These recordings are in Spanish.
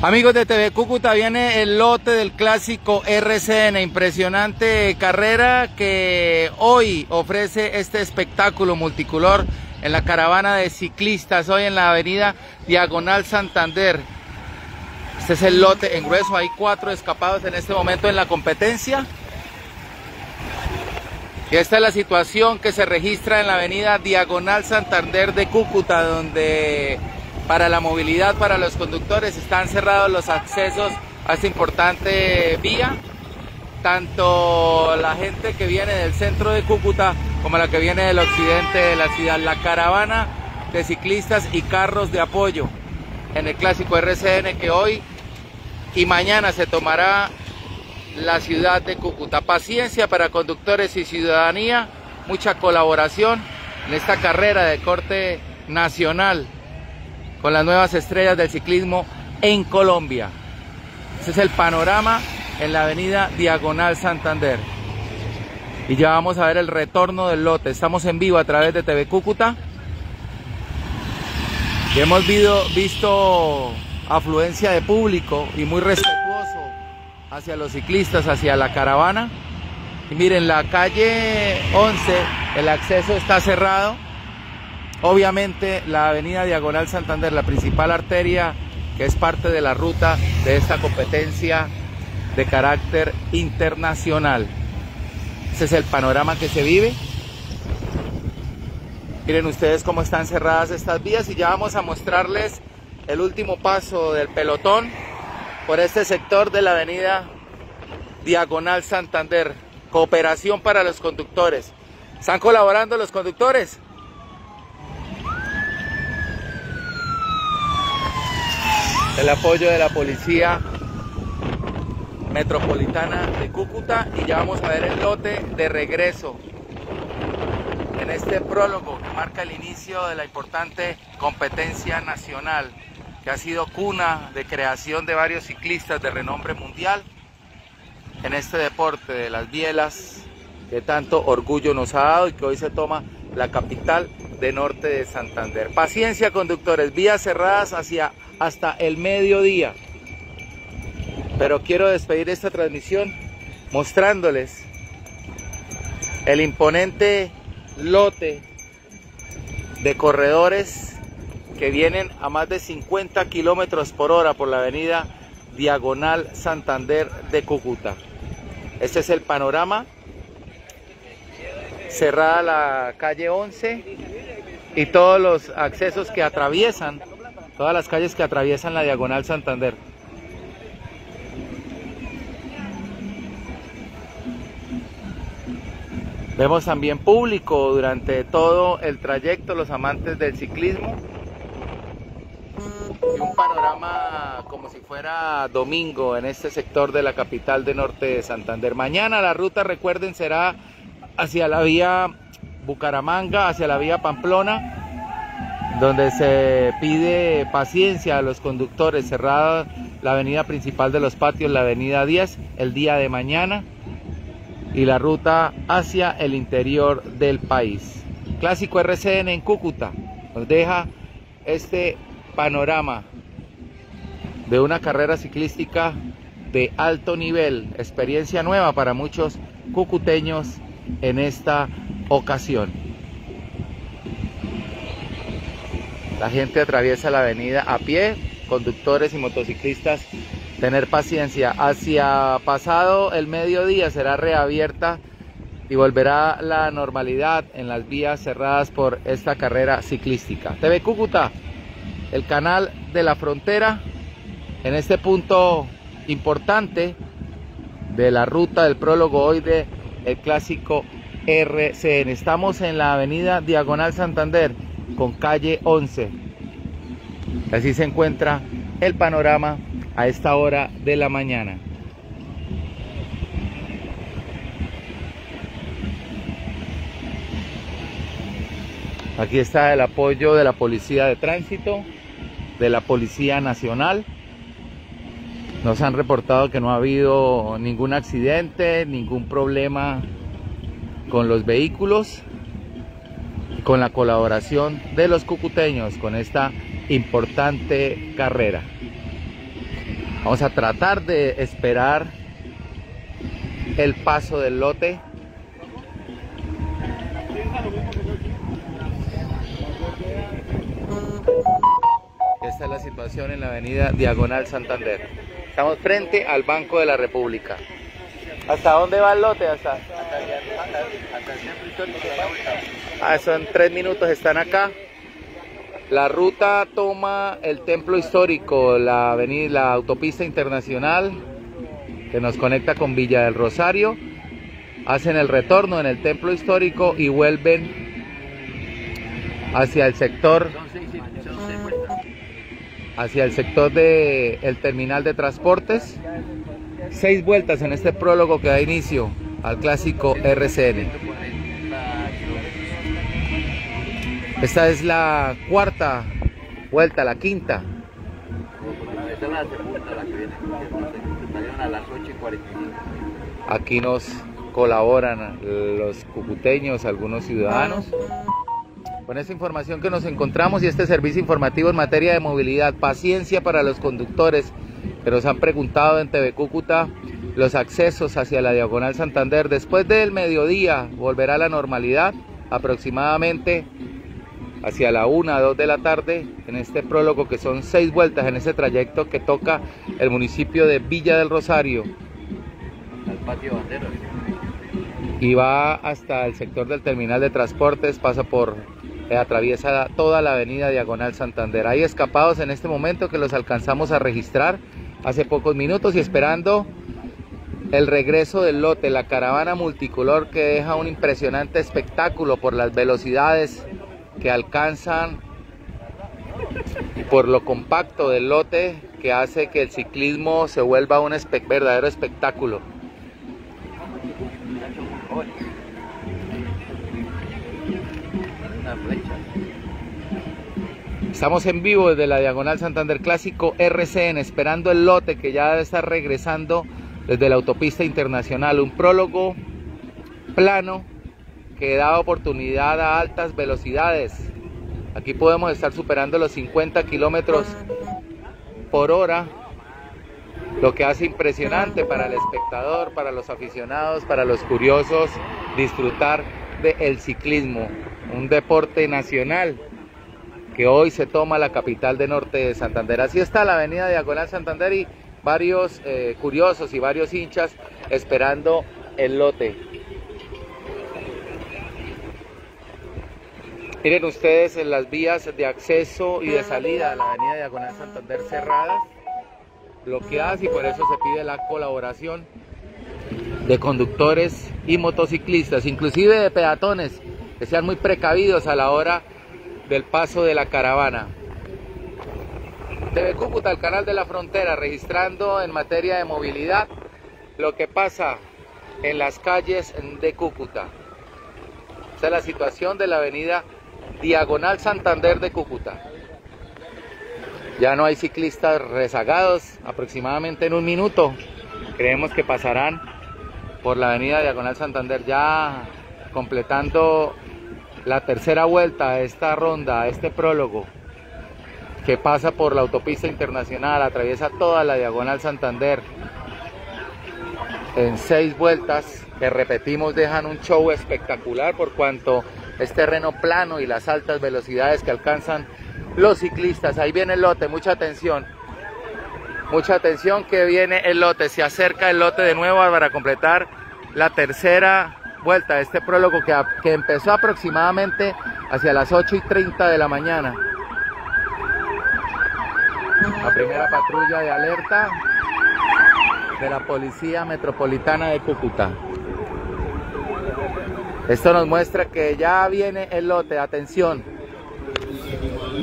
Amigos de TV Cúcuta, viene el lote del clásico RCN, impresionante carrera que hoy ofrece este espectáculo multicolor en la caravana de ciclistas, hoy en la avenida Diagonal Santander. Este es el lote en grueso, hay cuatro escapados en este momento en la competencia. Y esta es la situación que se registra en la avenida Diagonal Santander de Cúcuta, donde para la movilidad para los conductores. Están cerrados los accesos a esta importante vía. Tanto la gente que viene del centro de Cúcuta como la que viene del occidente de la ciudad. La caravana de ciclistas y carros de apoyo en el clásico RCN que hoy y mañana se tomará la ciudad de Cúcuta. Paciencia para conductores y ciudadanía, mucha colaboración en esta carrera de corte nacional con las nuevas estrellas del ciclismo en Colombia. Ese es el panorama en la avenida Diagonal Santander. Y ya vamos a ver el retorno del lote. Estamos en vivo a través de TV Cúcuta. Y hemos visto afluencia de público y muy respetuoso hacia los ciclistas, hacia la caravana. Y miren, la calle 11, el acceso está cerrado Obviamente la avenida Diagonal Santander, la principal arteria que es parte de la ruta de esta competencia de carácter internacional. Ese es el panorama que se vive. Miren ustedes cómo están cerradas estas vías y ya vamos a mostrarles el último paso del pelotón por este sector de la avenida Diagonal Santander. Cooperación para los conductores. ¿Están colaborando los conductores? El apoyo de la policía metropolitana de Cúcuta y ya vamos a ver el lote de regreso en este prólogo que marca el inicio de la importante competencia nacional que ha sido cuna de creación de varios ciclistas de renombre mundial en este deporte de las bielas que tanto orgullo nos ha dado y que hoy se toma la capital de norte de Santander. Paciencia conductores, vías cerradas hacia hasta el mediodía. Pero quiero despedir esta transmisión mostrándoles el imponente lote de corredores que vienen a más de 50 kilómetros por hora por la avenida Diagonal Santander de Cúcuta. Este es el panorama. Cerrada la calle 11 y todos los accesos que atraviesan todas las calles que atraviesan la Diagonal Santander. Vemos también público durante todo el trayecto, los amantes del ciclismo. Y un panorama como si fuera domingo en este sector de la capital de norte de Santander. Mañana la ruta, recuerden, será hacia la vía Bucaramanga, hacia la vía Pamplona donde se pide paciencia a los conductores, cerrada la avenida principal de los patios, la avenida 10, el día de mañana y la ruta hacia el interior del país. Clásico RCN en Cúcuta nos deja este panorama de una carrera ciclística de alto nivel, experiencia nueva para muchos cucuteños en esta ocasión. La gente atraviesa la avenida a pie, conductores y motociclistas tener paciencia. Hacia pasado el mediodía será reabierta y volverá la normalidad en las vías cerradas por esta carrera ciclística. TV Cúcuta, el canal de la frontera, en este punto importante de la ruta del prólogo hoy de el clásico RCN. Estamos en la avenida Diagonal Santander con calle 11. Así se encuentra el panorama a esta hora de la mañana. Aquí está el apoyo de la Policía de Tránsito, de la Policía Nacional. Nos han reportado que no ha habido ningún accidente, ningún problema con los vehículos con la colaboración de los cucuteños con esta importante carrera. Vamos a tratar de esperar el paso del lote. Esta es la situación en la avenida Diagonal Santander. Estamos frente al Banco de la República. ¿Hasta dónde va el lote? Hasta, hasta, el centro histórico Ah, son tres minutos, están acá. La ruta toma el templo histórico, la avenida, la autopista internacional que nos conecta con Villa del Rosario. Hacen el retorno en el templo histórico y vuelven hacia el sector hacia el sector del el terminal de transportes. Seis vueltas en este prólogo que da inicio al clásico RCN. Esta es la cuarta vuelta, la quinta. Aquí nos colaboran los cucuteños, algunos ciudadanos. Con esta información que nos encontramos y este servicio informativo en materia de movilidad, paciencia para los conductores que nos han preguntado en TV Cúcuta los accesos hacia la Diagonal Santander. Después del mediodía volverá a la normalidad aproximadamente hacia la 1 a 2 de la tarde en este prólogo que son seis vueltas en ese trayecto que toca el municipio de Villa del Rosario. Al patio bandero. Y va hasta el sector del terminal de transportes, pasa por, eh, atraviesa toda la avenida Diagonal Santander. Hay escapados en este momento que los alcanzamos a registrar hace pocos minutos y esperando el regreso del lote, la caravana multicolor que deja un impresionante espectáculo por las velocidades que alcanzan por lo compacto del lote que hace que el ciclismo se vuelva un verdadero espectáculo. Estamos en vivo desde la Diagonal Santander Clásico RCN, esperando el lote que ya está regresando desde la autopista internacional. Un prólogo plano que da oportunidad a altas velocidades. Aquí podemos estar superando los 50 kilómetros por hora, lo que hace impresionante para el espectador, para los aficionados, para los curiosos, disfrutar del ciclismo, un deporte nacional que hoy se toma la capital de norte de Santander. Así está la avenida Diagonal Santander y varios eh, curiosos y varios hinchas esperando el lote. Miren ustedes en las vías de acceso y de salida a la avenida Diagonal Santander cerradas, bloqueadas y por eso se pide la colaboración de conductores y motociclistas, inclusive de peatones, que sean muy precavidos a la hora del paso de la caravana. TV Cúcuta, el canal de la frontera, registrando en materia de movilidad lo que pasa en las calles de Cúcuta. Esta es la situación de la avenida Diagonal Santander de Cúcuta. Ya no hay ciclistas rezagados, aproximadamente en un minuto. Creemos que pasarán por la avenida Diagonal Santander ya completando la tercera vuelta a esta ronda, este prólogo que pasa por la autopista internacional, atraviesa toda la Diagonal Santander en seis vueltas que repetimos dejan un show espectacular por cuanto es terreno plano y las altas velocidades que alcanzan los ciclistas. Ahí viene el lote, mucha atención. Mucha atención que viene el lote, se acerca el lote de nuevo para completar la tercera vuelta de este prólogo que, empezó aproximadamente hacia las 8 y 30 de la mañana. La primera patrulla de alerta de la Policía Metropolitana de Cúcuta. Esto nos muestra que ya viene el lote, atención.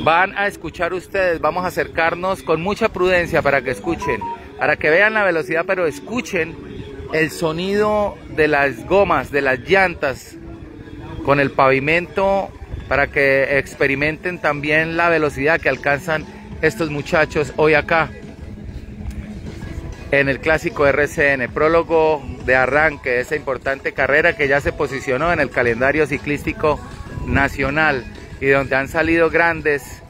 Van a escuchar ustedes, vamos a acercarnos con mucha prudencia para que escuchen, para que vean la velocidad, pero escuchen el sonido de las gomas, de las llantas con el pavimento para que experimenten también la velocidad que alcanzan estos muchachos hoy acá en el clásico RCN, prólogo de arranque de esa importante carrera que ya se posicionó en el calendario ciclístico nacional y donde han salido grandes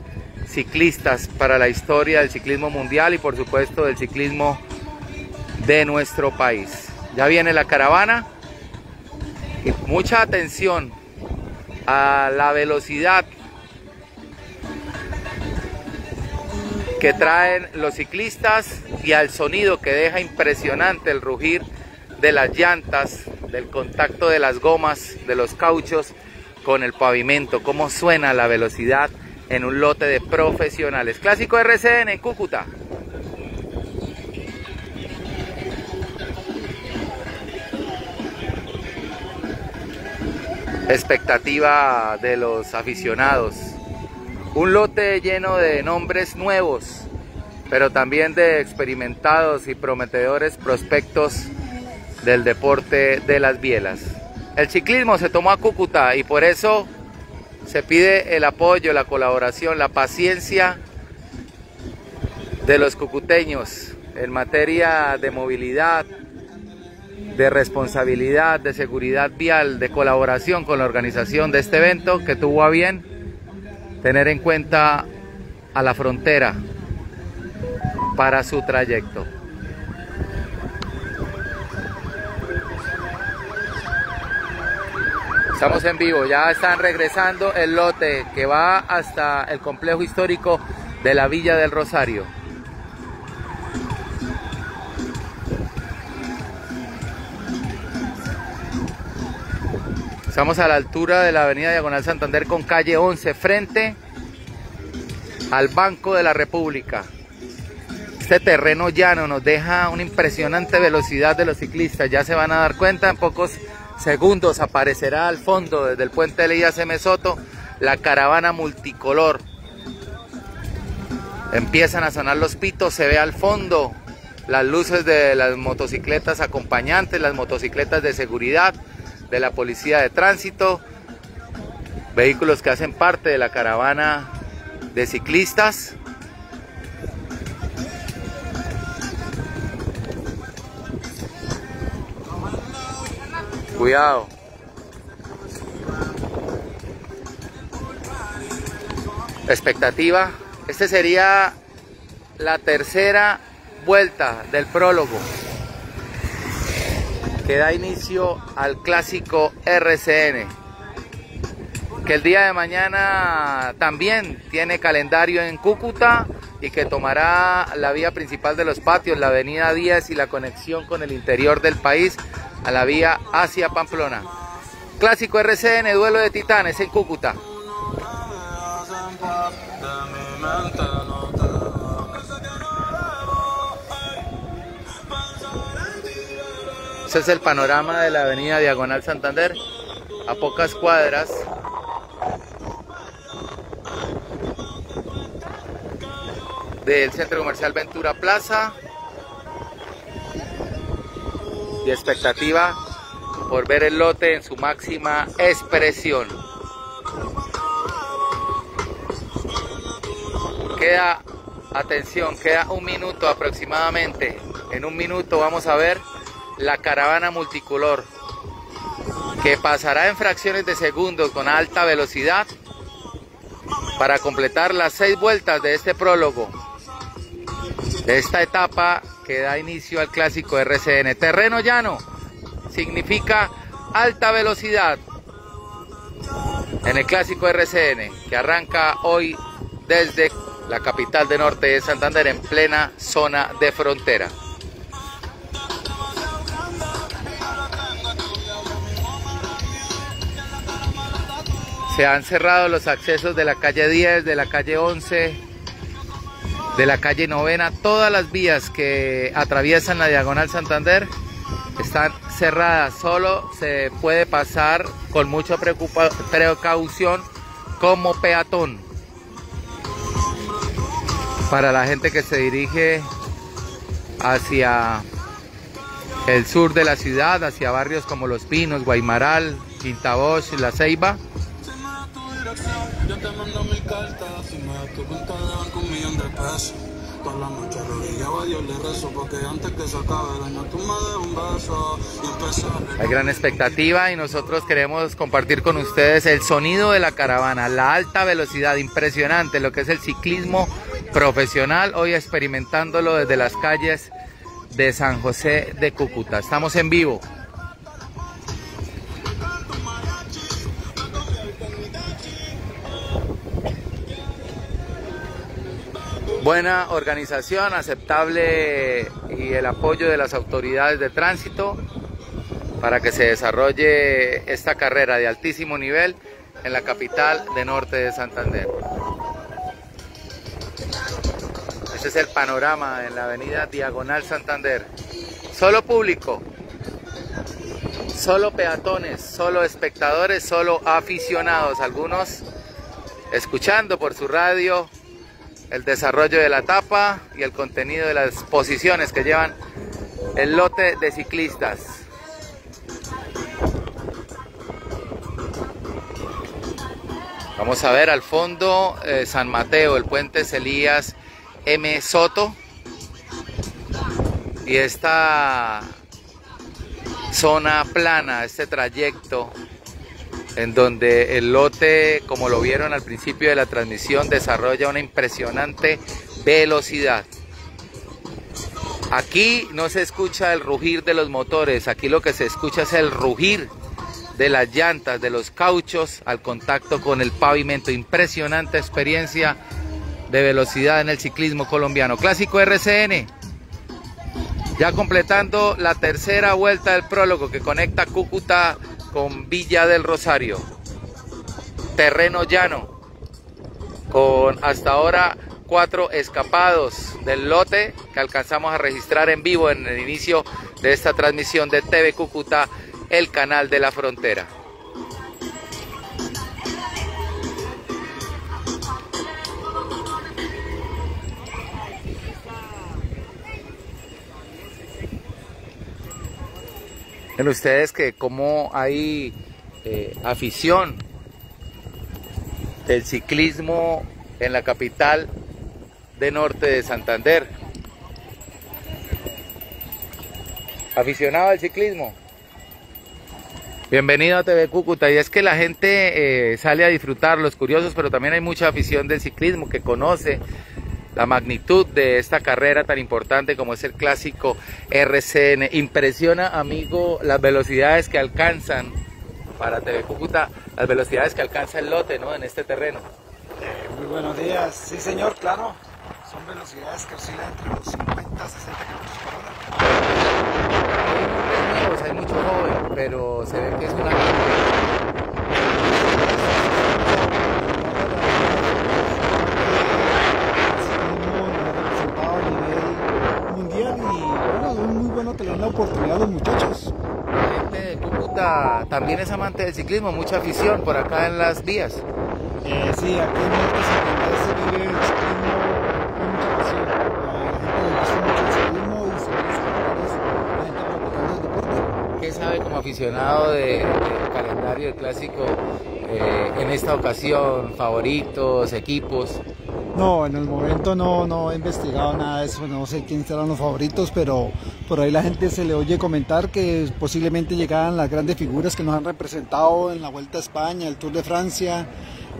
ciclistas para la historia del ciclismo mundial y por supuesto del ciclismo de nuestro país. Ya viene la caravana y mucha atención a la velocidad que traen los ciclistas y al sonido que deja impresionante el rugir de las llantas, del contacto de las gomas, de los cauchos con el pavimento, cómo suena la velocidad en un lote de profesionales. Clásico RCN en Cúcuta. Expectativa de los aficionados. Un lote lleno de nombres nuevos, pero también de experimentados y prometedores prospectos del deporte de las bielas. El ciclismo se tomó a Cúcuta y por eso se pide el apoyo, la colaboración, la paciencia de los cucuteños en materia de movilidad, de responsabilidad, de seguridad vial, de colaboración con la organización de este evento que tuvo a bien tener en cuenta a la frontera para su trayecto. Estamos en vivo, ya están regresando el lote que va hasta el complejo histórico de la Villa del Rosario. Estamos a la altura de la avenida Diagonal Santander con calle 11, frente al Banco de la República. Este terreno llano nos deja una impresionante velocidad de los ciclistas, ya se van a dar cuenta en pocos segundos aparecerá al fondo desde el puente de Elías M. Soto la caravana multicolor. Empiezan a sonar los pitos, se ve al fondo las luces de las motocicletas acompañantes, las motocicletas de seguridad de la policía de tránsito, vehículos que hacen parte de la caravana de ciclistas. Cuidado. Expectativa. Este sería la tercera vuelta del prólogo que da inicio al clásico RCN que el día de mañana también tiene calendario en Cúcuta y que tomará la vía principal de los patios, la avenida 10 y la conexión con el interior del país a la vía hacia Pamplona. Clásico RCN, duelo de titanes en Cúcuta. Ese es el panorama de la avenida Diagonal Santander, a pocas cuadras del Centro Comercial Ventura Plaza y expectativa por ver el lote en su máxima expresión. Queda, atención, queda un minuto aproximadamente. En un minuto vamos a ver la caravana multicolor que pasará en fracciones de segundos con alta velocidad para completar las seis vueltas de este prólogo de esta etapa que da inicio al clásico RCN. Terreno llano significa alta velocidad en el clásico RCN que arranca hoy desde la capital de norte de Santander en plena zona de frontera. Se han cerrado los accesos de la calle 10, de la calle 11, de la calle Novena, todas las vías que atraviesan la Diagonal Santander están cerradas, solo se puede pasar con mucha precaución como peatón. Para la gente que se dirige hacia el sur de la ciudad, hacia barrios como Los Pinos, Guaymaral, Quinta y La Ceiba, yo te mando mil cartas y me tu cuenta de banco un millón de pesos. toda la noche arrodillado a Dios le rezo porque antes que se acabe el año tú me des un beso y empezar. Hay gran expectativa y nosotros queremos compartir con ustedes el sonido de la caravana, la alta velocidad, impresionante, lo que es el ciclismo profesional, hoy experimentándolo desde las calles de San José de Cúcuta. Estamos en vivo. Buena organización, aceptable y el apoyo de las autoridades de tránsito para que se desarrolle esta carrera de altísimo nivel en la capital de Norte de Santander. Este es el panorama en la avenida Diagonal Santander. Solo público, solo peatones, solo espectadores, solo aficionados, algunos escuchando por su radio el desarrollo de la etapa y el contenido de las posiciones que llevan el lote de ciclistas. Vamos a ver al fondo eh, San Mateo, el puente Celías M. Soto. Y esta zona plana, este trayecto en donde el lote, como lo vieron al principio de la transmisión, desarrolla una impresionante velocidad. Aquí no se escucha el rugir de los motores, aquí lo que se escucha es el rugir de las llantas, de los cauchos al contacto con el pavimento. Impresionante experiencia de velocidad en el ciclismo colombiano. Clásico RCN. Ya completando la tercera vuelta del prólogo que conecta Cúcuta con Villa del Rosario. Terreno llano, con hasta ahora cuatro escapados del lote que alcanzamos a registrar en vivo en el inicio de esta transmisión de TV Cúcuta, el canal de la frontera. Ven ustedes que como hay eh, afición del ciclismo en la capital de norte de Santander. Aficionado al ciclismo. Bienvenido a TV Cúcuta. Y es que la gente eh, sale a disfrutar, los curiosos, pero también hay mucha afición del ciclismo que conoce la magnitud de esta carrera tan importante como es el clásico RCN. Impresiona, amigo, las velocidades que alcanzan para TV Cúcuta, las velocidades que alcanza el lote ¿no? en este terreno. Eh, muy buenos días. Sí, señor, claro. Son velocidades que oscilan entre los 50 y 60 kilómetros por hora. Hay mucho joven, pero se ve que es una la oportunidad los muchachos. La gente de Cúcuta también es amante del ciclismo, mucha afición por acá en las vías. Eh, sí, aquí en Norte se vive el ciclismo con mucha pasión. La gente le gusta mucho el ciclismo y se ve la gente practicando el deporte. ¿Qué sabe como aficionado del de calendario del clásico eh, en esta ocasión? ¿Favoritos, equipos? No, en el momento no, no he investigado nada de eso, no sé quiénes serán los favoritos, pero por ahí la gente se le oye comentar que posiblemente llegaran las grandes figuras que nos han representado en la Vuelta a España, el Tour de Francia,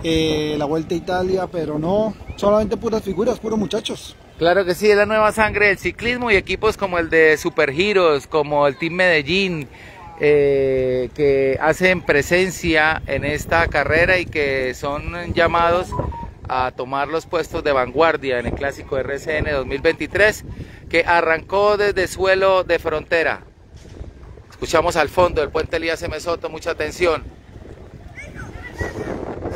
eh, la Vuelta a Italia, pero no, solamente puras figuras, puros muchachos. Claro que sí, es la nueva sangre del ciclismo y equipos como el de Supergiros, como el Team Medellín, eh, que hacen presencia en esta carrera y que son llamados a tomar los puestos de vanguardia en el clásico RCN 2023 que arrancó desde suelo de frontera. Escuchamos al fondo el puente Elías M. Soto, mucha atención.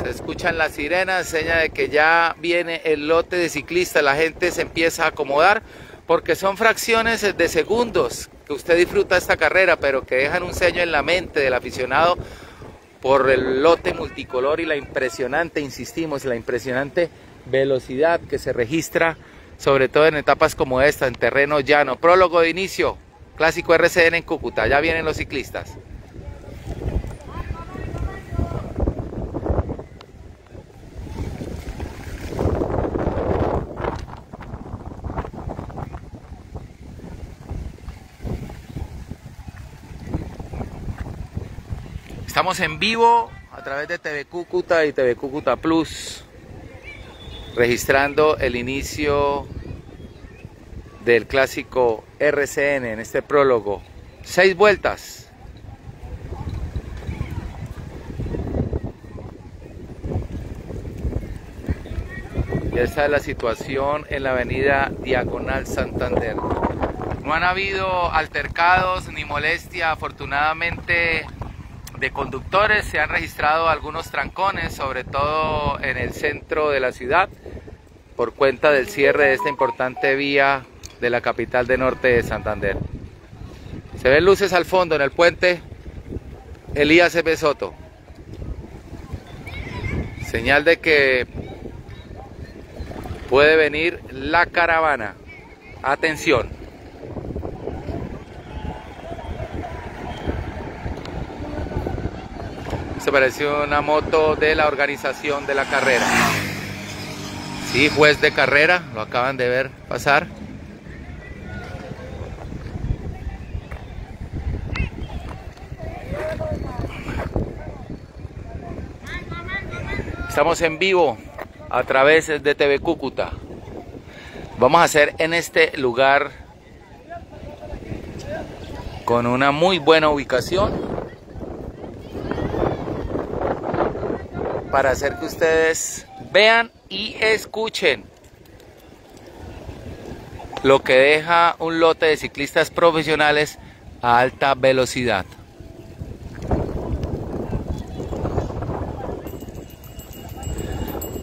Se escuchan las sirenas, seña de que ya viene el lote de ciclistas, la gente se empieza a acomodar porque son fracciones de segundos que usted disfruta esta carrera, pero que dejan un sello en la mente del aficionado por el lote multicolor y la impresionante, insistimos, la impresionante velocidad que se registra, sobre todo en etapas como esta, en terreno llano. Prólogo de inicio, clásico RCN en Cúcuta, ya vienen los ciclistas. Estamos en vivo a través de TV Cúcuta y TV Cúcuta Plus, registrando el inicio del clásico RCN en este prólogo. Seis vueltas. Y esta es la situación en la avenida Diagonal Santander. No han habido altercados ni molestia, afortunadamente de conductores se han registrado algunos trancones, sobre todo en el centro de la ciudad, por cuenta del cierre de esta importante vía de la capital de norte de Santander. Se ven luces al fondo en el puente Elías F. Soto. Señal de que puede venir la caravana. Atención. Se pareció una moto de la organización de la carrera. Sí, juez de carrera, lo acaban de ver pasar. Estamos en vivo a través de TV Cúcuta. Vamos a hacer en este lugar con una muy buena ubicación para hacer que ustedes vean y escuchen lo que deja un lote de ciclistas profesionales a alta velocidad.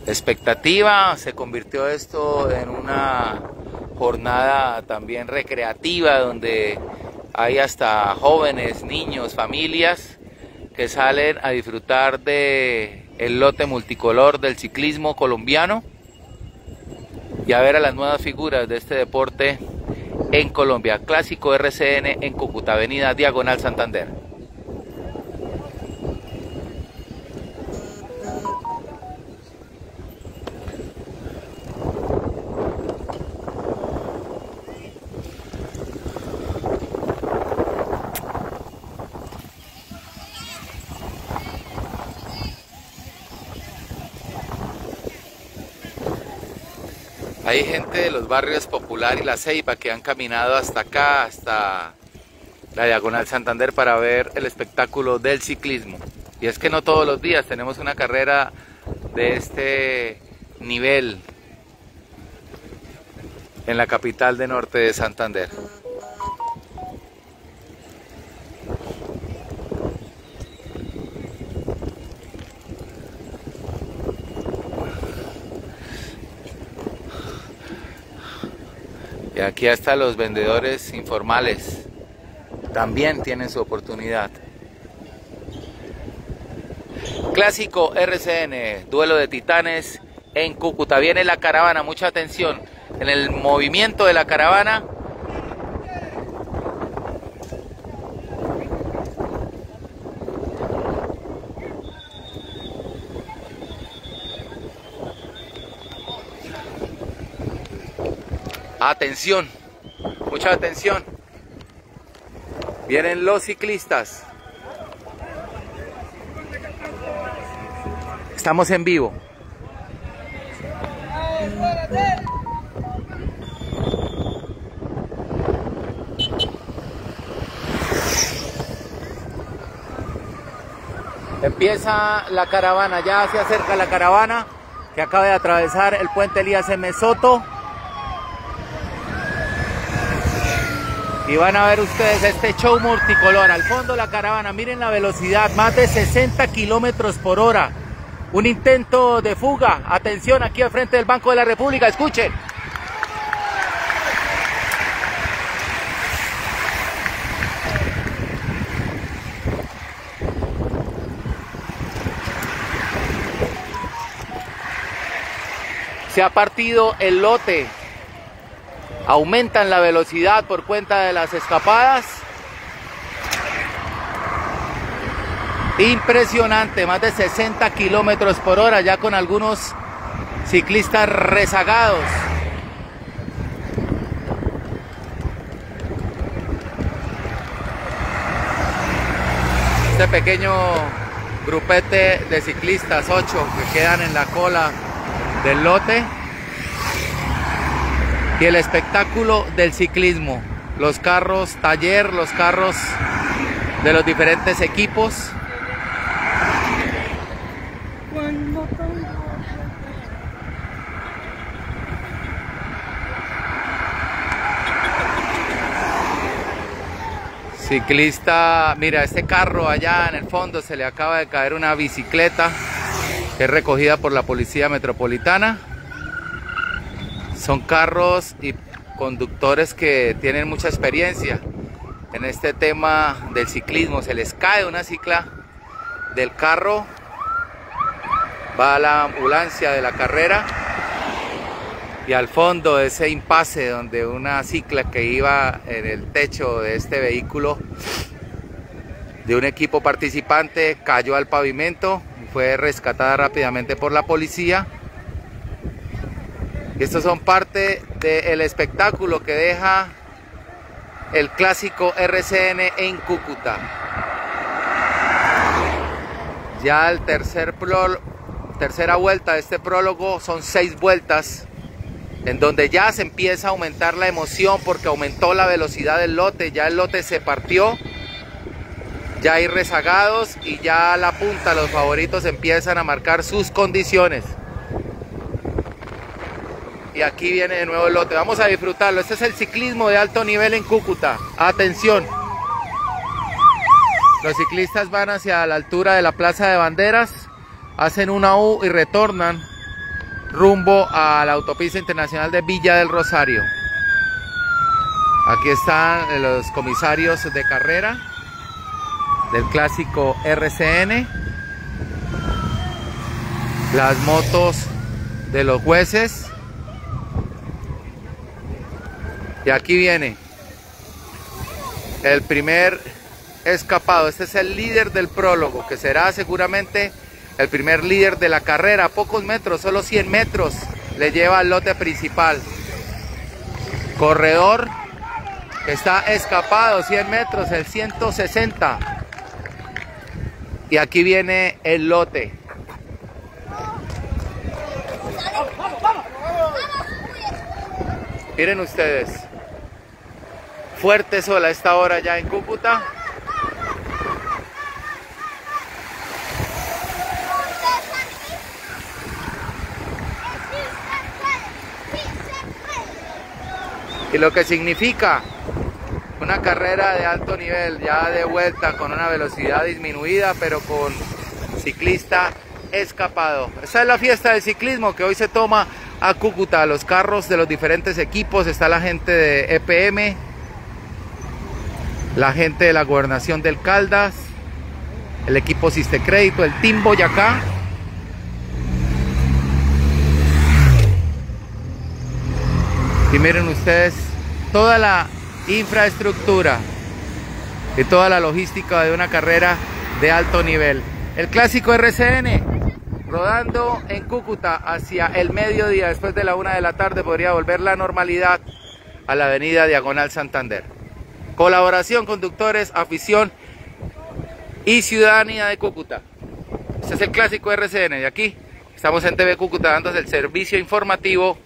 expectativa, se convirtió esto en una jornada también recreativa donde hay hasta jóvenes, niños, familias que salen a disfrutar de el lote multicolor del ciclismo colombiano y a ver a las nuevas figuras de este deporte en Colombia. Clásico RCN en Cúcuta, Avenida Diagonal Santander. Hay gente de los barrios Popular y La Ceiba que han caminado hasta acá, hasta la Diagonal Santander para ver el espectáculo del ciclismo. Y es que no todos los días tenemos una carrera de este nivel en la capital de norte de Santander. Y aquí hasta los vendedores informales también tienen su oportunidad. Clásico RCN, duelo de titanes en Cúcuta. Viene la caravana, mucha atención en el movimiento de la caravana. Atención, mucha atención. Vienen los ciclistas. Estamos en vivo. Empieza la caravana, ya se acerca la caravana que acaba de atravesar el puente Elías M. Soto. Y van a ver ustedes este show multicolor. Al fondo la caravana, miren la velocidad, más de 60 kilómetros por hora. Un intento de fuga. Atención aquí al frente del Banco de la República, escuchen. Se ha partido el lote aumentan la velocidad por cuenta de las escapadas. Impresionante, más de 60 kilómetros por hora, ya con algunos ciclistas rezagados. Este pequeño grupete de ciclistas, ocho que quedan en la cola del lote. Y el espectáculo del ciclismo, los carros taller, los carros de los diferentes equipos. Ciclista, mira, este carro allá en el fondo se le acaba de caer una bicicleta que es recogida por la Policía Metropolitana. Son carros y conductores que tienen mucha experiencia en este tema del ciclismo. Se les cae una cicla del carro, va a la ambulancia de la carrera y al fondo ese impasse donde una cicla que iba en el techo de este vehículo de un equipo participante cayó al pavimento fue rescatada rápidamente por la policía estos son parte del espectáculo que deja el clásico RCN en Cúcuta ya el tercer tercera vuelta de este prólogo son seis vueltas en donde ya se empieza a aumentar la emoción porque aumentó la velocidad del lote, ya el lote se partió, ya hay rezagados y ya a la punta los favoritos empiezan a marcar sus condiciones. Y aquí viene de nuevo el lote, vamos a disfrutarlo, este es el ciclismo de alto nivel en Cúcuta, atención. Los ciclistas van hacia la altura de la Plaza de Banderas, hacen una U y retornan rumbo a la autopista internacional de Villa del Rosario. Aquí están los comisarios de carrera del clásico RCN. Las motos de los jueces. Y aquí viene el primer escapado. Este es el líder del prólogo, que será seguramente el primer líder de la carrera, a pocos metros, solo 100 metros, le lleva al lote principal. Corredor está escapado, 100 metros, el 160. Y aquí viene el lote. Miren ustedes, fuerte sol a esta hora ya en Cúcuta. y lo que significa una carrera de alto nivel, ya de vuelta con una velocidad disminuida, pero con ciclista escapado. Esta es la fiesta del ciclismo que hoy se toma a Cúcuta, los carros de los diferentes equipos, está la gente de EPM, la gente de la gobernación del Caldas, el equipo Crédito, el Team Boyacá, Y miren ustedes toda la infraestructura y toda la logística de una carrera de alto nivel. El clásico RCN rodando en Cúcuta hacia el mediodía, después de la una de la tarde podría volver la normalidad a la avenida Diagonal Santander. Colaboración, conductores, afición y ciudadanía de Cúcuta. Este es el clásico RCN de aquí. Estamos en TV Cúcuta dando el servicio informativo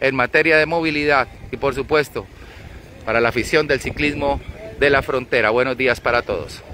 en materia de movilidad y por supuesto para la afición del ciclismo de la frontera. Buenos días para todos.